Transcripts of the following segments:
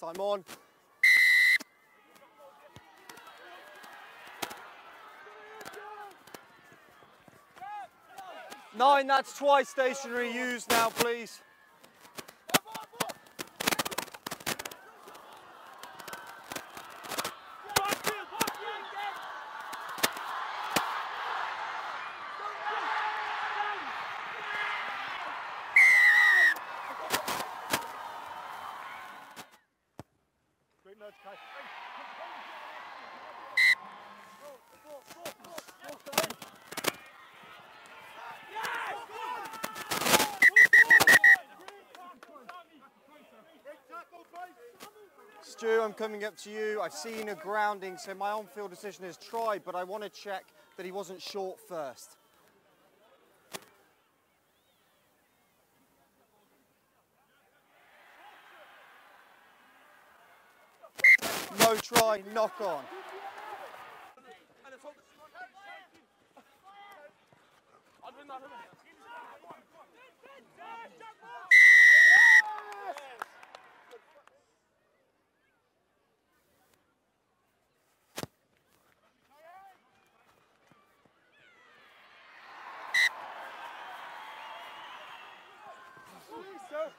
Time on. Nine, that's twice stationary. Use now, please. Stu, I'm coming up to you. I've seen a grounding, so my on-field decision is try, but I want to check that he wasn't short first. No try, knock on.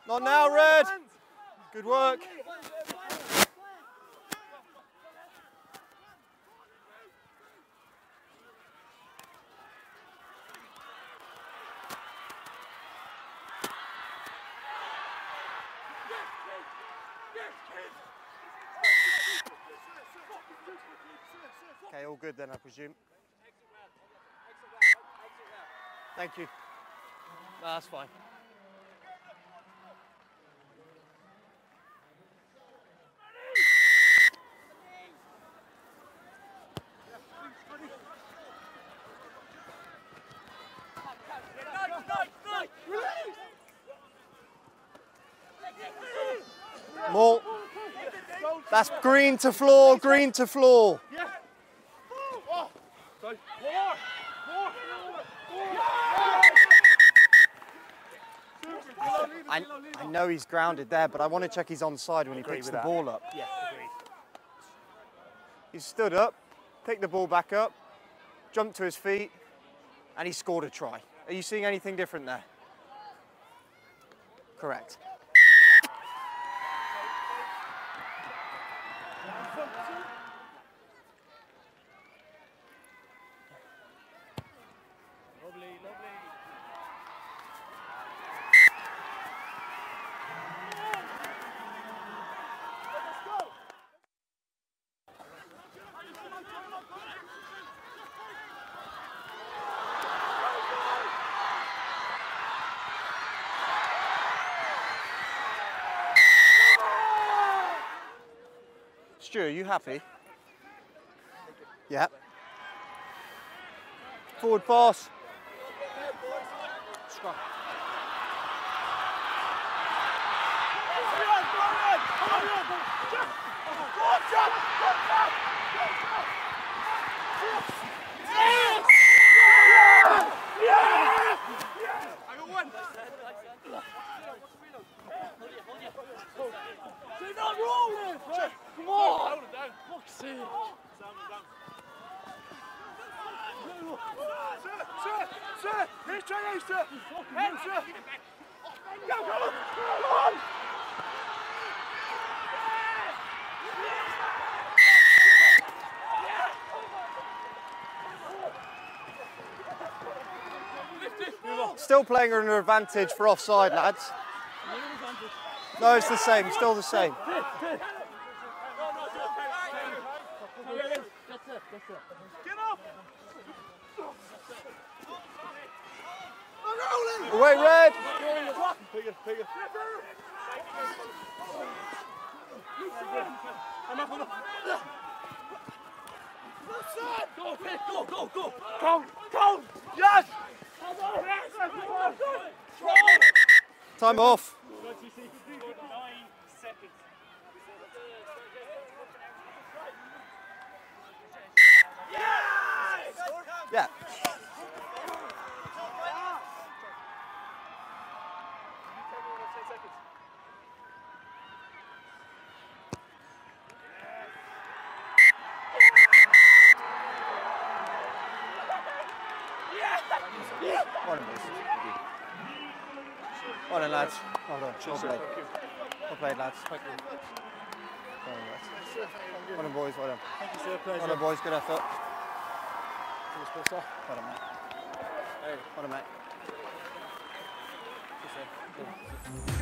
Not now, Red. Good work. Okay, all good then, I presume. Thank you. No, that's fine. More. That's green to floor, green to floor. I, I know he's grounded there, but I want to check he's onside when he picks the that. ball up. Yeah, agreed. He's stood up, picked the ball back up, jumped to his feet, and he scored a try. Are you seeing anything different there? Correct. Lovely, Stu, are you happy? Yeah. Forward pass. Scrum. Still playing under advantage for offside, lads. No, it's the same, still the same. Away, red. Go, go, go, go! Go, go! Yes! Time off. Nine seconds. Yeah. Well boys. Well done, lads. Well done. Well played. Well played, lads. Well done, lads. Well done, boys. Well done. Thank you, sir. Well Pleasure. done, boys. Good effort. Well done, mate. Hey. Well done, mate. Cheers, sir.